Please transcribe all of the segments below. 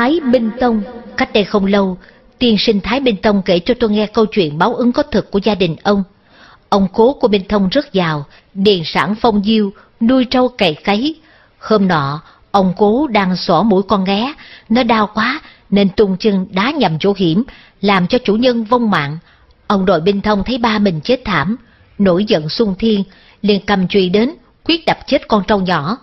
Thái binh Tông Cách đây không lâu, tiên sinh Thái binh Tông kể cho tôi nghe câu chuyện báo ứng có thực của gia đình ông. Ông cố của binh Thông rất giàu, điền sản phong diêu, nuôi trâu cày cấy. Hôm nọ, ông cố đang xỏ mũi con nghé, nó đau quá nên tung chân đá nhầm chỗ hiểm, làm cho chủ nhân vong mạng. Ông đội binh Thông thấy ba mình chết thảm, nổi giận sung thiên, liền cầm chùy đến, quyết đập chết con trâu nhỏ.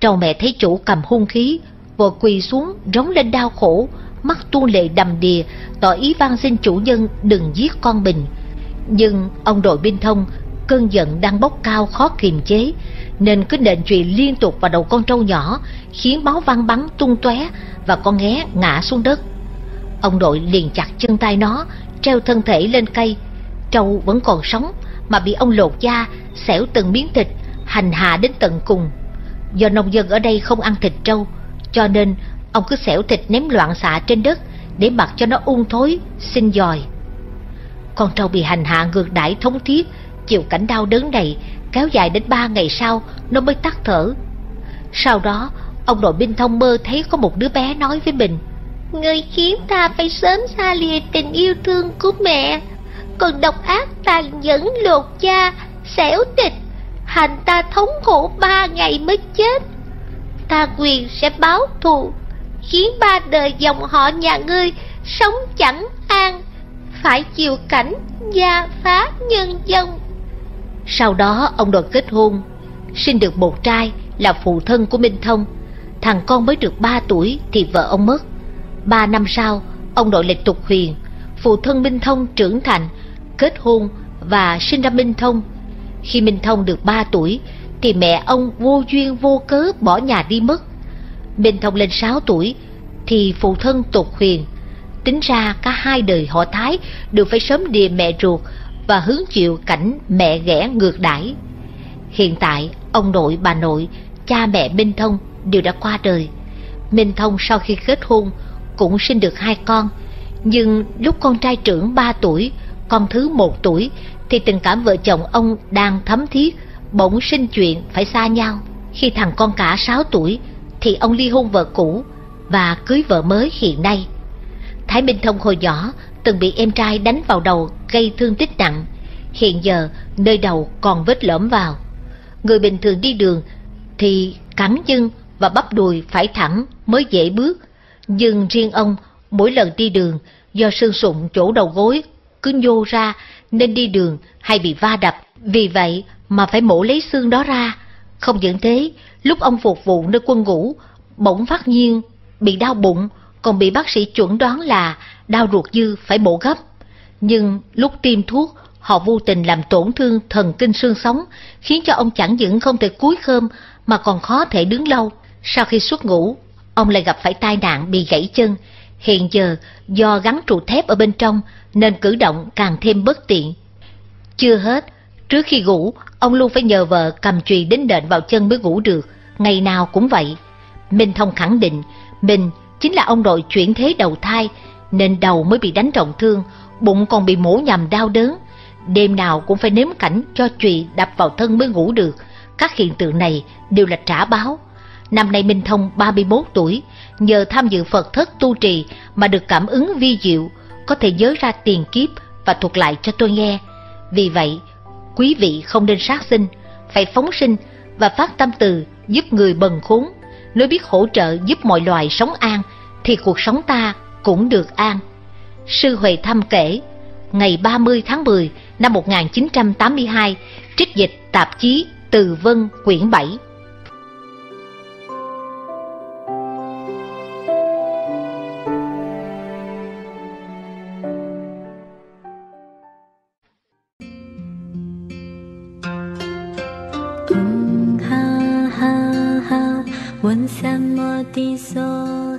Trâu mẹ thấy chủ cầm hung khí, vội quỳ xuống rống lên đau khổ, mắt tuôn lệ đầm đìa, tỏ ý van xin chủ nhân đừng giết con mình. Nhưng ông đội binh thông, cơn giận đang bốc cao khó kiềm chế, nên cứ nện chùy liên tục vào đầu con trâu nhỏ, khiến máu văng bắn tung tóe và con nghé ngã xuống đất. Ông đội liền chặt chân tay nó, treo thân thể lên cây. Trâu vẫn còn sống, mà bị ông lột da, xẻo từng miếng thịt, hành hạ đến tận cùng. Do nông dân ở đây không ăn thịt trâu, cho nên ông cứ xẻo thịt ném loạn xạ trên đất để mặc cho nó ung thối, xin dòi. Con trâu bị hành hạ ngược đãi thống thiết, chịu cảnh đau đớn này, kéo dài đến ba ngày sau nó mới tắt thở. Sau đó, ông đội binh thông mơ thấy có một đứa bé nói với mình, người khiến ta phải sớm xa lìa tình yêu thương của mẹ, còn độc ác tàn nhẫn lột da, xẻo thịt, hành ta thống khổ ba ngày mới chết. Ta quyền sẽ báo thù, khiến ba đời dòng họ nhà ngươi sống chẳng an, phải chịu cảnh gia phá nhân dân. Sau đó ông đột kết hôn, sinh được một trai là phụ thân của Minh Thông. Thằng con mới được ba tuổi thì vợ ông mất. Ba năm sau, ông đội lịch tục huyền, phụ thân Minh Thông trưởng thành, kết hôn và sinh ra Minh Thông. Khi Minh Thông được ba tuổi thì mẹ ông vô duyên vô cớ bỏ nhà đi mất. Minh Thông lên sáu tuổi thì phụ thân tục huyền. Tính ra cả hai đời họ Thái đều phải sớm đìa mẹ ruột và hứng chịu cảnh mẹ ghẻ ngược đãi. Hiện tại, ông nội, bà nội, cha mẹ Minh Thông đều đã qua đời. Minh Thông sau khi kết hôn cũng sinh được hai con, nhưng lúc con trai trưởng 3 tuổi, con thứ 1 tuổi thì tình cảm vợ chồng ông đang thấm thiết, bỗng sinh chuyện phải xa nhau. Khi thằng con cả 6 tuổi thì ông ly hôn vợ cũ và cưới vợ mới hiện nay. Thái Minh Thông hồi nhỏ từng bị em trai đánh vào đầu gây thương tích nặng, hiện giờ nơi đầu còn vết lõm vào. Người bình thường đi đường thì cắn chân và bắp đùi phải thẳng mới dễ bước, nhưng riêng ông mỗi lần đi đường do xương sụn chỗ đầu gối cứ nhô ra nên đi đường hay bị va đập, vì vậy mà phải mổ lấy xương đó ra. Không những thế, lúc ông phục vụ nơi quân ngũ, bỗng phát nhiên bị đau bụng, còn bị bác sĩ chuẩn đoán là đau ruột dư phải mổ gấp. Nhưng lúc tiêm thuốc, họ vô tình làm tổn thương thần kinh xương sống, khiến cho ông chẳng những không thể cúi khơm mà còn khó thể đứng lâu. Sau khi xuất ngũ, ông lại gặp phải tai nạn bị gãy chân. Hiện giờ, do gắn trụ thép ở bên trong, nên cử động càng thêm bất tiện. Chưa hết, trước khi ngủ, ông luôn phải nhờ vợ cầm chùy đến đệm vào chân mới ngủ được, ngày nào cũng vậy. Minh Thông khẳng định, mình chính là ông nội chuyển thế đầu thai, nên đầu mới bị đánh trọng thương, bụng còn bị mổ nhầm đau đớn. Đêm nào cũng phải nếm cảnh cho chùy đập vào thân mới ngủ được. Các hiện tượng này đều là trả báo. Năm nay Minh Thông 31 tuổi, nhờ tham dự Phật thất tu trì mà được cảm ứng vi diệu, có thể giới ra tiền kiếp và thuật lại cho tôi nghe. Vì vậy, quý vị không nên sát sinh, phải phóng sinh và phát tâm từ giúp người bần khốn. Nếu biết hỗ trợ giúp mọi loài sống an, thì cuộc sống ta cũng được an. Sư Huệ Thâm kể, ngày 30 tháng 10 năm 1982, trích dịch tạp chí Từ Vân quyển 7. 温三摩地娑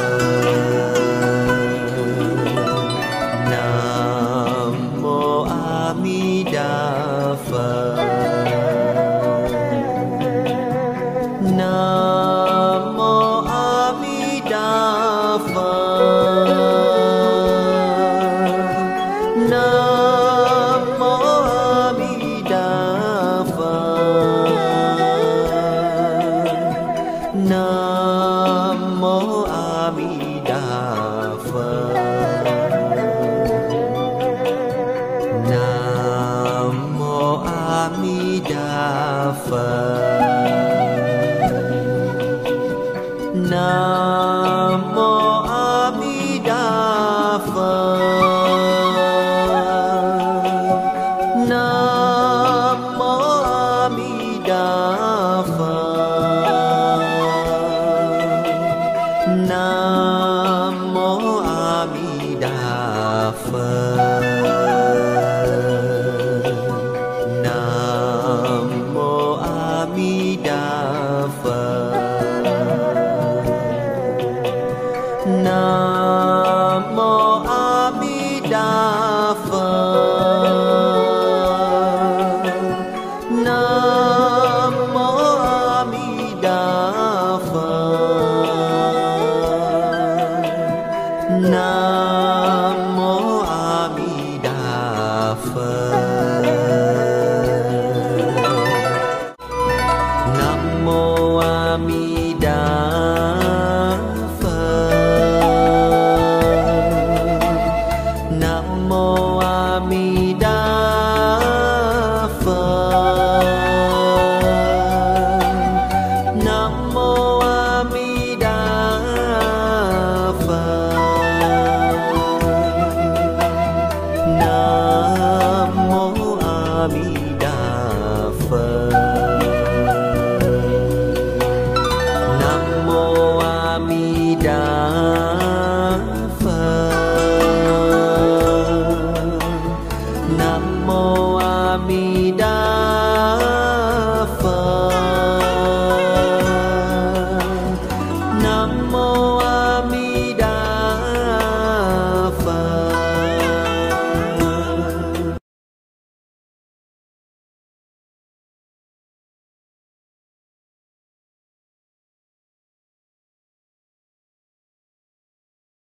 Di Đà Phật. Nam mô A Di Đà Phật Nam Mô A Di Đà Phật